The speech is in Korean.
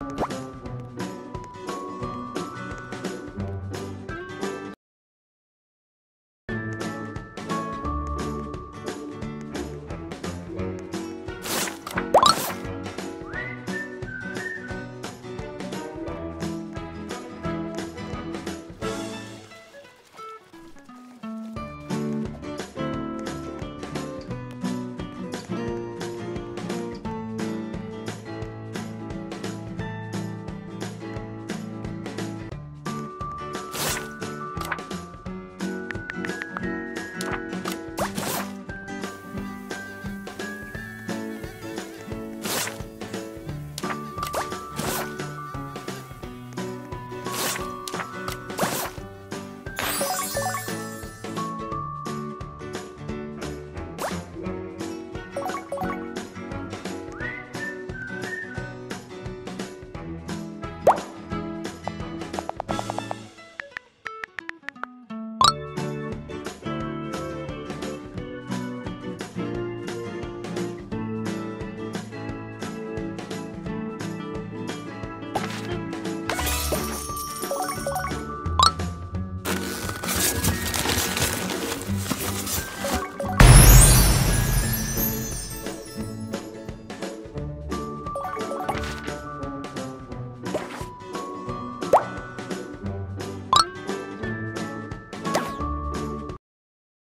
you